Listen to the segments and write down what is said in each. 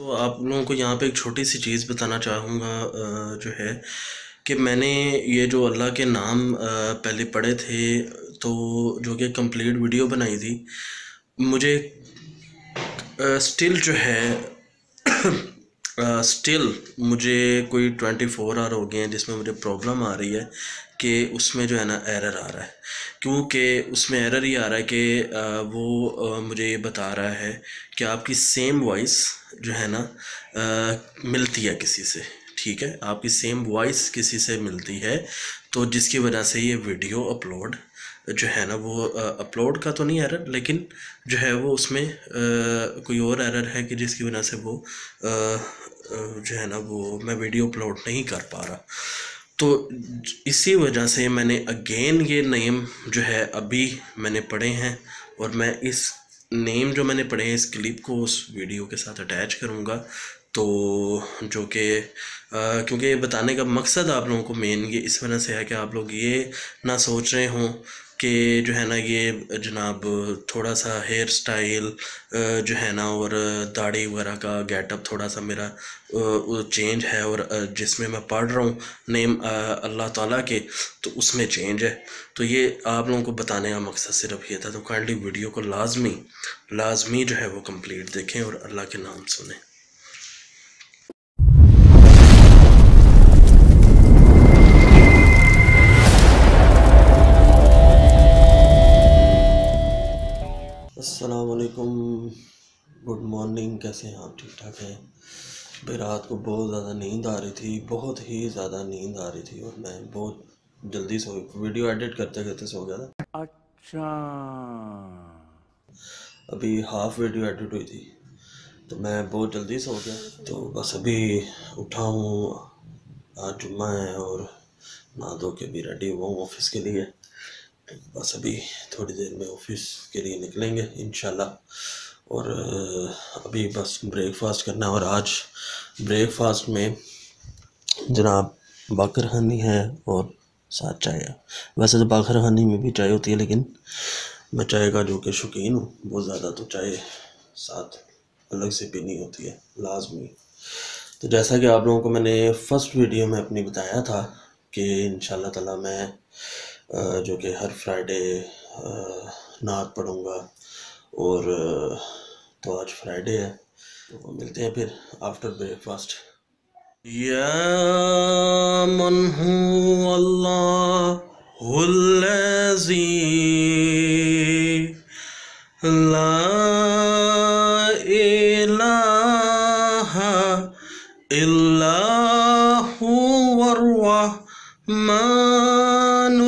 तो आप लोगों को यहाँ पे एक छोटी सी चीज़ बताना चाहूँगा जो है कि मैंने ये जो अल्लाह के नाम पहले पढ़े थे तो जो कि कंप्लीट वीडियो बनाई थी, मुझे स्टिल जो है स्टिल uh, मुझे कोई ट्वेंटी फोर आवर हो गए हैं जिसमें मुझे प्रॉब्लम आ रही है कि उसमें जो है ना एरर आ रहा है। क्योंकि उसमें एरर ही आ रहा है कि वो मुझे ये बता रहा है कि आपकी सेम वॉइस जो है ना मिलती है किसी से ठीक है? आपकी सेम वॉइस किसी से मिलती है तो जिसकी वजह से ये वीडियो अपलोड जो है ना वो अपलोड का तो नहीं एरर लेकिन जो है वो उसमें आ, कोई और एरर है कि जिसकी वजह से वो जो है ना, वो मैं वीडियो अपलोड नहीं कर पा रहा। तो इसी वजह से मैंने अगेन ये नेम जो है अभी मैंने पढ़े हैं और मैं इस नेम जो मैंने पढ़े हैं, इस क्लिप को उस वीडियो के साथ अटैच करूँगा। तो जो कि क्योंकि बताने का मकसद आप लोगों को मेन ये इस वजह से है कि आप लोग ये ना सोच रहे हों कि जो है ना ये जनाब थोड़ा सा हेयर स्टाइल जो है ना और दाढ़ी वगैरह का गेटअप थोड़ा सा मेरा चेंज है और जिसमें मैं पढ़ रहा हूँ नेम अल्लाह ताला के तो उसमें चेंज है। तो ये आप लोगों को बताने का मकसद सिर्फ़ ये था तो काइंडली वीडियो को लाजमी लाजमी जो है वो कंप्लीट देखें और अल्लाह के नाम सुने। कैसे हैं आप ठीक ठाक हैं। भाई रात को बहुत ज़्यादा नींद आ रही थी बहुत ही ज़्यादा नींद आ रही थी और मैं बहुत जल्दी सो वीडियो एडिट करते करते सो गया था। अच्छा। अभी हाफ़ वीडियो एडिट हुई थी तो मैं बहुत जल्दी सो गया। तो बस अभी उठा हूँ आज जुम्मा है और नहा धो के भी रेडी हुआ हूँ ऑफ़िस के लिए। तो बस अभी थोड़ी देर में ऑफ़िस के लिए निकलेंगे इन और अभी बस ब्रेकफास्ट करना है और आज ब्रेकफास्ट में जनाब बाकर हनी है और साथ चाय है। वैसे तो बाकर हनी में भी चाय होती है, लेकिन मैं चाय का जो कि शौकीन हूँ बहुत ज़्यादा तो चाय साथ अलग से पीनी होती है, लाजमी। तो जैसा कि आप लोगों को मैंने फ़र्स्ट वीडियो में अपनी बताया था कि इन ताला मैं जो कि हर फ्राइडे नात पढ़ूँगा और तो आज फ्राइडे है तो मिलते हैं फिर आफ्टर ब्रेकफास्ट या मन हूँ अल्लाह ला इलाहा इल्लाहु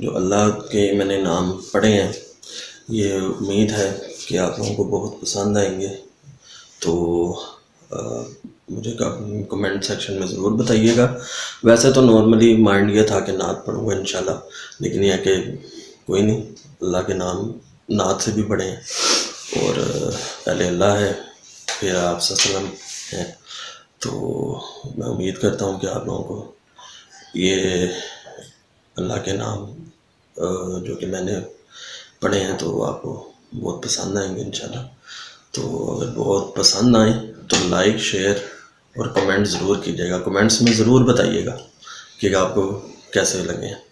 जो अल्लाह के मैंने नाम पढ़े हैं ये उम्मीद है कि आप लोगों को बहुत पसंद आएँगे। तो आ, मुझे कमेंट सेक्शन में ज़रूर बताइएगा। वैसे तो नॉर्मली माइंड ये था कि नात पढ़ूँगा इंशाल्लाह लेकिन यह कि कोई नहीं अल्लाह के नाम नात से भी पढ़े हैं। और पहले अल्लाह है फिर आप सल्लम हैं। तो मैं उम्मीद करता हूँ कि आप लोगों को ये अल्लाह के नाम जो कि मैंने पढ़े हैं तो आपको बहुत पसंद आएँगे इंशाल्लाह। तो अगर बहुत पसंद आए तो लाइक शेयर और कमेंट ज़रूर कीजिएगा। कमेंट्स में ज़रूर बताइएगा कि आपको कैसे लगे हैं।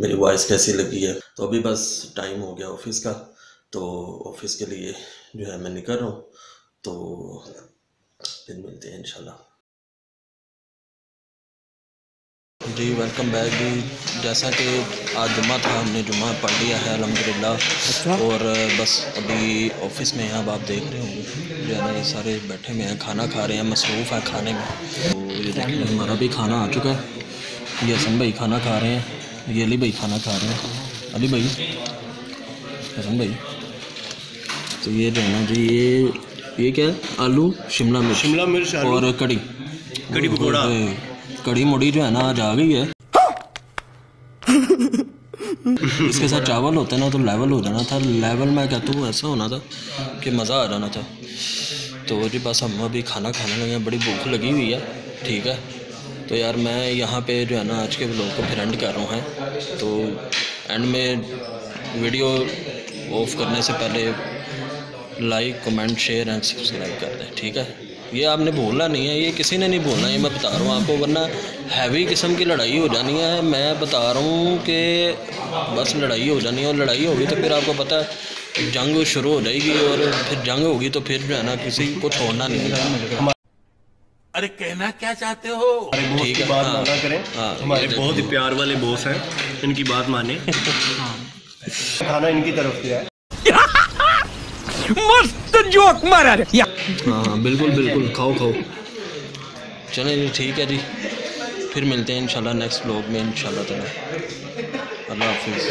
मेरी वॉइस कैसी लगी है? तो अभी बस टाइम हो गया ऑफ़िस का। तो ऑफ़िस के लिए जो है, मैं निकल रहा हूँ। तो फिर मिलते हैं इंशाल्लाह। जी वेलकम बैक जी। जैसा कि आज जुम्मा था हमने जुम्मा पढ़ लिया है अलहमदिल्ला अच्छा? और बस अभी ऑफ़िस में हैं अब आप देख रहे होंगे। जो है ना ये सारे बैठे हुए हैं खाना खा रहे हैं मसरूफ़ है खाने में। तो ये देखिए हमारा भी खाना आ चुका है। ये हसन भाई खाना खा रहे हैं ये अली भाई खाना खा रहे हैं। अली भाई हसन भाई। तो ये जो है ना जी ये ये क्या है? आलू शिमला मिर्च। शिमला मिर्च और कड़ी। कड़ी पकौड़ा। कड़ी मुड़ी जो है ना आज आ गई है। इसके साथ चावल होते ना तो लेवल हो जाना था। लेवल मैं कहता हूँ ऐसा होना था कि मज़ा आ जाना था। तो जी बस हम अभी खाना खाने लगे हैं बड़ी भूख लगी हुई है ठीक है। तो यार मैं यहाँ पे जो है ना आज के ब्लॉग को फिर एंड कर रहा हूँ तो एंड में वीडियो ऑफ़ करने से पहले like comment share and subscribe कर दें ठीक है। ये आपने भूलना नहीं है ये किसी ने नहीं भूलना ये मैं बता रहा हूँ आपको वरना हैवी किस्म की लड़ाई हो जानी है। मैं बता रहा हूँ कि बस लड़ाई हो जानी है और लड़ाई होगी तो फिर आपको पता है जंग शुरू हो जाएगी और फिर जंग होगी तो फिर जो है ना किसी को छोड़ना नहीं है। अरे कहना क्या चाहते हो? ठीक है बात हाँ, माना करें। हाँ, हमारे बहुत ही प्यार वाले बॉस हैं इनकी बात माने। खाना इनकी तरफ़ से है। मस्त जोक मारा रे। या। हाँ हाँ बिल्कुल बिल्कुल खाओ खाओ। चले जी ठीक है जी। फिर मिलते हैं इंशाल्लाह नेक्स्ट ब्लॉग में इंशाल्लाह ताला। अल्लाह हाफिज़।